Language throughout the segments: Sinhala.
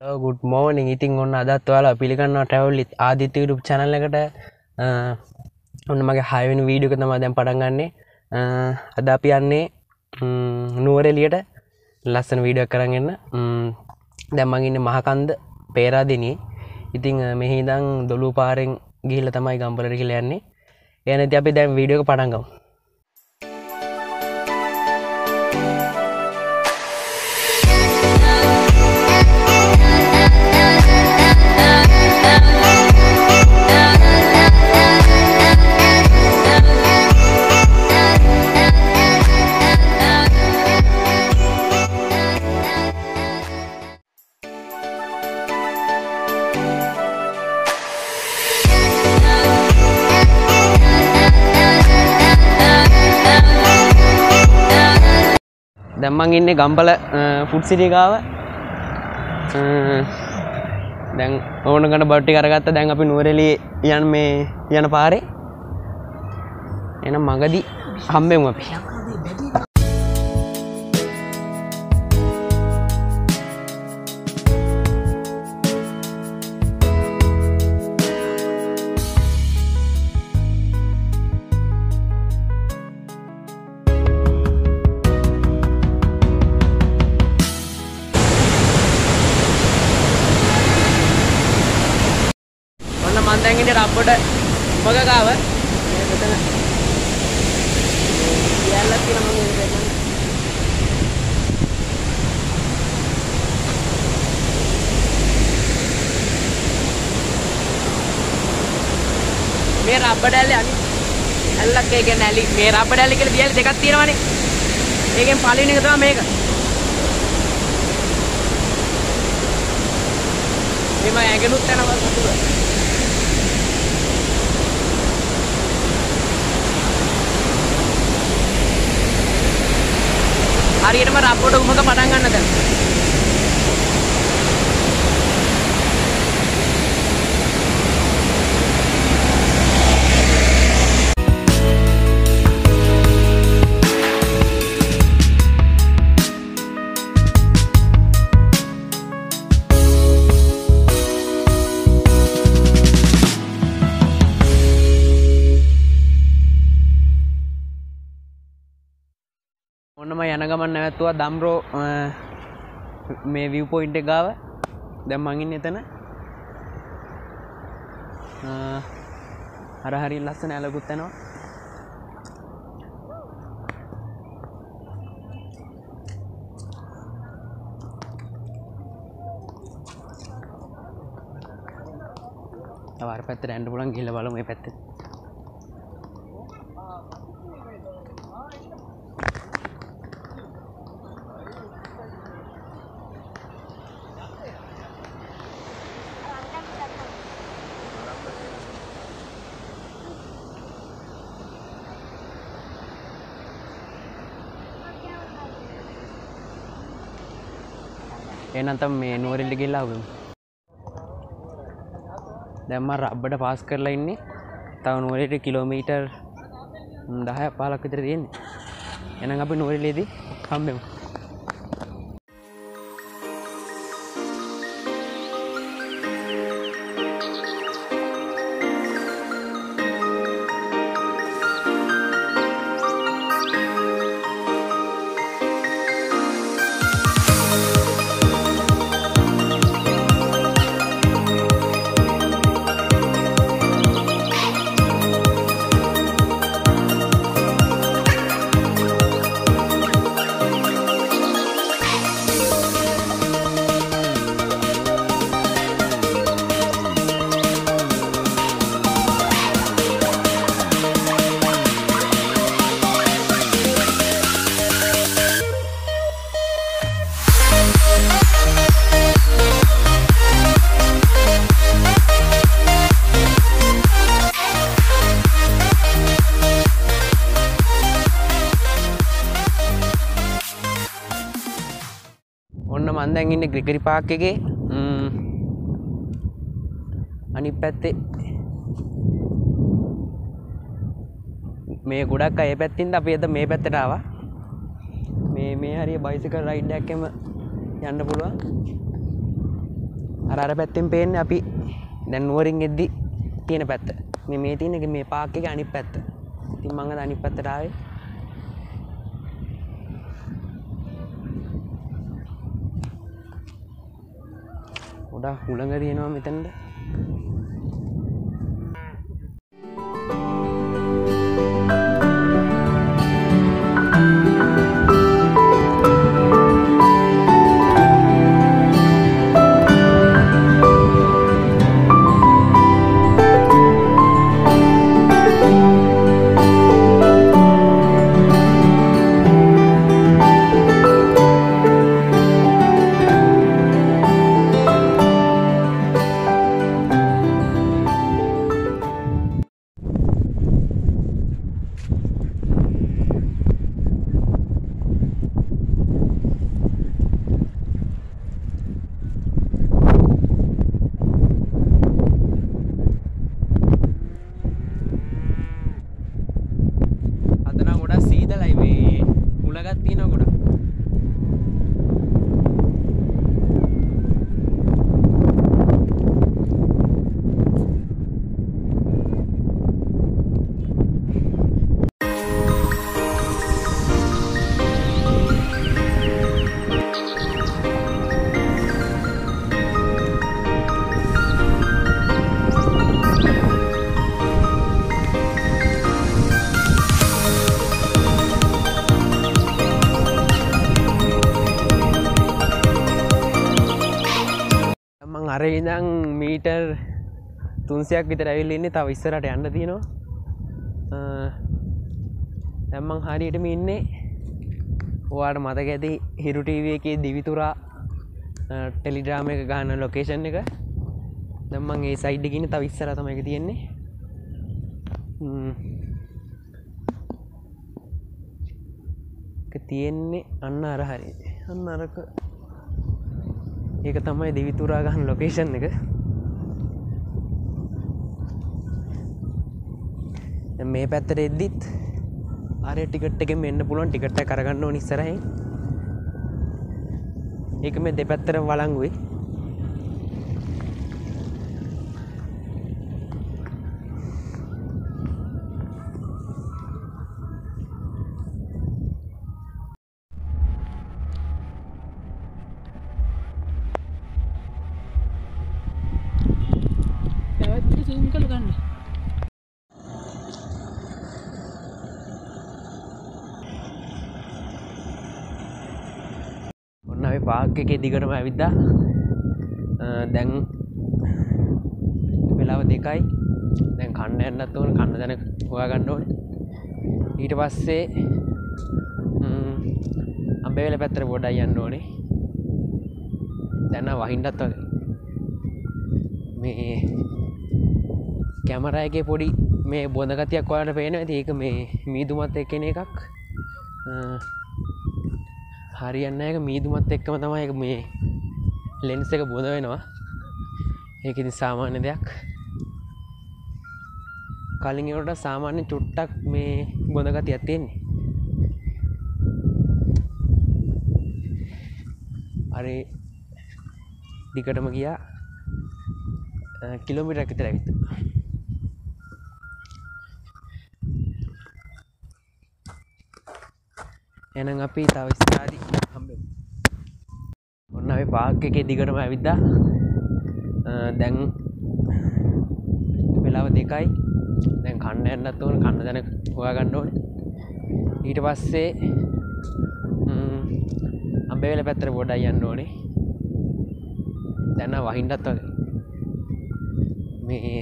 ගුඩ් මෝනිින් ඉතින් ඔන්න අදත් ඔයාලා පිළිගන්න ටැවල්ලිත් ආදිතයුටු චැනල් එකට. ඔන්න මගේ හයවෙන වීඩියක තම දැන් පටන්ගන්නේ අද අපි යන්නේ නුවරෙලියට ලස්සන වීඩියක් කරගන්න දැම්මගන්න මහකන්ද පේරාදිනී ඉතිං මෙහිදං දොලු පාරෙන් ගිහිල තමයි ගම්පලට කියල යන්නේ. යනති අපි දැන් වීඩියක පටන්ගම් දැම්මන් ඉන්නේ ගම්පල ෆුට් සිටිකාව දැන් ඕන ගට බට්ටි කරගත්ත දැන් අපි නුවරලි යන් මේ යන පාරේ. එන මගදී හම්බෙමු අපි. උපගකාව මෙතන කියල්ලත් තින මම පෙන්න්න මේ රබ්බඩැල්ල අනි ඇල්ලක් ඒක නැලි මේ රබ්බඩැල්ලි කියලා දියල් දෙකක් තියෙනවනේ. ඒකෙන් පළවෙනි එක තමයි මේක. මෙම ඇගලුත් යනවා සතුට හරියටම රබ්බෝට උමක පටන් ගන්න දැන් ඔන්නම යන ගමන් නැවැත්තුවා දම්රෝ මේ විව් පොයින්ට ගාව. දැම් මඟින් එතන. හර හරි ලස්සන ඇලකුත්තනවා වර පැත්ත ඇන්ඩ පුලන් ගිල බලම පැත්ත. එනතම් මේ නෝරෙල්ලි ගෙල්ලාවම දැම්ම රබ්බට පාස් කරලා ඉන්නේ. තව නුවරට කිලෝමීටර් දහය පාලක් විතර තියෙන්නේ. එන අපි නොවරලේදී කම්බෙමු මන්දැන් ඉන්න ග්‍රිකරි පාක් එකේ. අනි පැත්තේ මේ ගොඩක් අය පැත්තින්ද අප එද මේ පැත්තටාව මේ මේ හරි බයිසික රයිඩ්ඩක්කම යන්න පුළුවන්. අරර පැත්තෙන් පේෙන් අපි දැන්නුවරින් එද්දි තියෙන පැත්ත. මේ මේ තියෙන එක මේ පාක්ක එක අනි පැත්ත. තින් මඟ අනි පැත්තරාවේ ගොඩා හුළඟ තියෙනවා මෙතැන්ට. අර ඉදං මීටර් තුන්සයක් විතර ඇවිල්ලන්නේ තව ඉස්සරට යන්න තියෙනවා. දැම්මං හරියටම ඉන්නේ. ඕවාට මතක ඇති හිරුටීව එකේ දිවිතුරා ටෙලිඩ්‍රාම එක ගන්න ලොකේෂන් එක. දැම්මන් ඒ සයිඩ්ඩකින තව ඉස්සර තම එක තියෙන්නේ. තියෙන්නේ අන්න අර හරි. අන්න අරක ඒක තමයි දෙවිතුරා ගහන් ලොකේෂන් එක. මේ පැත්තට එද්දිත් අරය ටිකට් එක මෙන්න පුළුවන්. ටිකට කරගන්න ඕ නිස්සරහයි ඒක මේ දෙපැත්තර වලංගුවේ පැවැත්ති සූම් කළ ගන්න ඔන්න අපි පාක් එක දිගටම ඇවිද්දා. දැන් වෙලාව දෙකයි. දැන් කන්න එන්නත් ඕන කන්න දැන හොයා ගන්න ඕන. ඊට පස්සේ අම්බේවෙල පැත්තර ගොඩයි යන්න ඕනේ. දැන්න වහින්ඩත් වගේ. මේ කැමරයගේ පොඩි මේ බොඳගතියක් ඔයාට පේන ඇති ඒක මේ මීදුමත් එක්කෙන එකක්. හරියන්න එක මීදුමත් එක්කම තමයි එක මේ ලෙන්ස එක බොඳ වෙනවා. ඒක ඉති සාමාන්‍ය දෙයක්. කලින්ට සාමාන්‍ය චුට්ටක් මේ බොඳගති ඇත්තෙන්නේ අරි දිකටම ගියා. කිලෝමිට ඇකිතර ඇවිත. එනම් අපි තවස්ථාද හම්බ ඔන්න අපි පාක් එක දිගටම ඇවිද්දා. දැන් වෙලාව දෙකයි. දැන් කන්න එන්නත් ඕන කන්න දැන හොයා ගන්න ඕන. ඊට පස්සේ අම්බේවෙල පැත්තර ගොඩයි යන්න ඕනේ. දැන්න වහින්ඩත් වගේ. මේ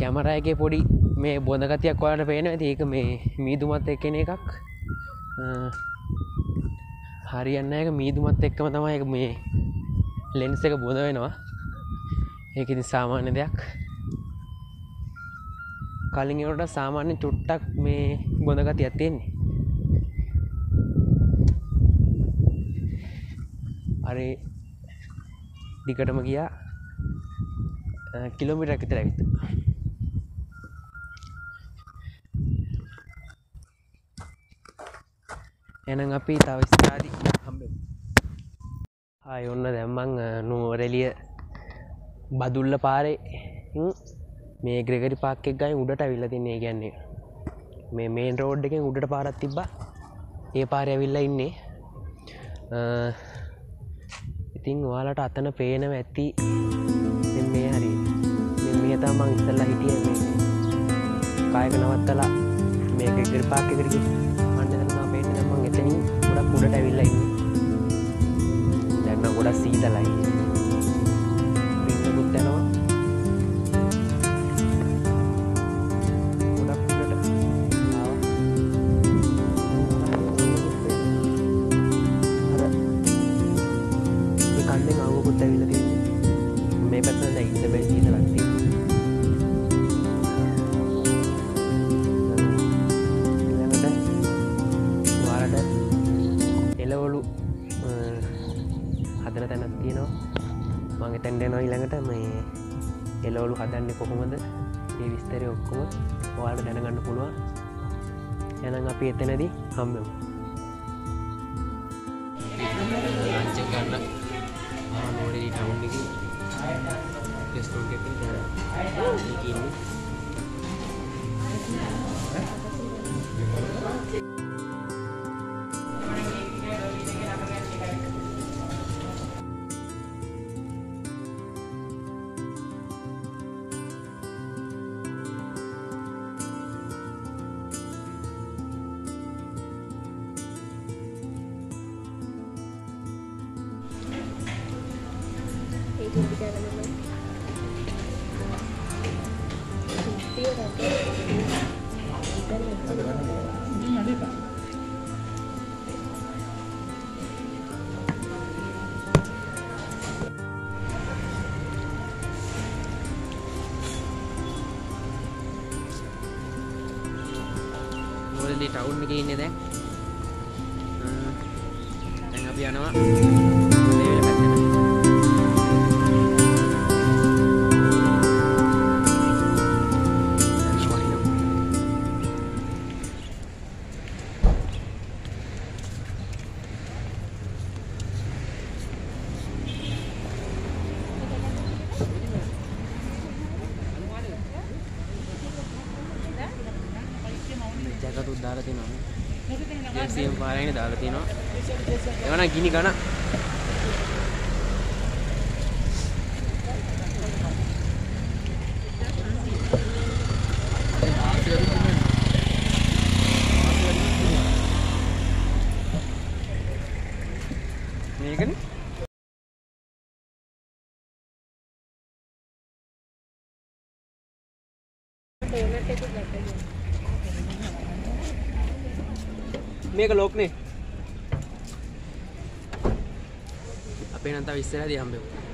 කැමරයගේ පොඩි මේ බොඳගතියක් ඔයාට පේන ඇති ඒක මේ මීදුමත් එක්කෙන එකක්. හරියන්න එක මීදුමත් එක්කම තමයි එක මේ ලෙන්ස එක බොඳ වෙනවා. ඒක ඉති සාමාන්‍ය දෙයක්. කලින්ට සාමාන්‍ය චුට්ටක් මේ බොඳගති ඇත්තෙන්නේ අරි ඩිකටම ගියා. කිලෝමිට ඇකිතර ඇවිත. එනම් අපි තව ස්ථාද හම්බ ආය ඔන්න දැම්මං නුවරෙලිය බදුල්ල පාරේ ඉන් මේ ග්‍රෙගරි පාක්කෙක් ගයි උඩට ඇවිල්ල තින්නේ ගැන්නේ මේ මේන් රෝඩ් එකෙන් උඩට පාරත් තිබ්බා ඒ පාර ඇවිල්ල ඉන්නේ අ, ඉතින් ඔයාලට අතන පේනව ඇති මෙන්න මේ හරි මෙන්න මේ තමන් ඉස්සල්ලා හිටිය මේ කායක නවත්තලා මේ ග්‍රෙගරි එතනින් ගොඩක් උඩට ඇවිල්ල ඉන්නේ. දැන්න ගොඩක් සීතලයි. පින්නකුත් යනවා. තියෙනවා. මගේ තැන්ඩෙනවා ඊළඟට මේ එලවලු හදන්න කොහොමද? ඒ විස්තරය ඔක්කොම ඔයාට දැනගන්න පුළුවන්. යනම් අපි එතනදී හම්බෙමු. ගන්න. නෝඩරී ටවුන් එක ෙස්ටෝන් ඉන්නේ ටවුන් එක ඉන්නේ දැන්? අ, දැන් අපි යනවා. ජැකතුත් දාලා තියෙනවා ජෙසියම් පාරයින දාලා තියෙනවා එවන ගිනි ගන මේකන මේක ලෝක්නේ. අපේ නන්ත විස්සරදී හම්බෙමු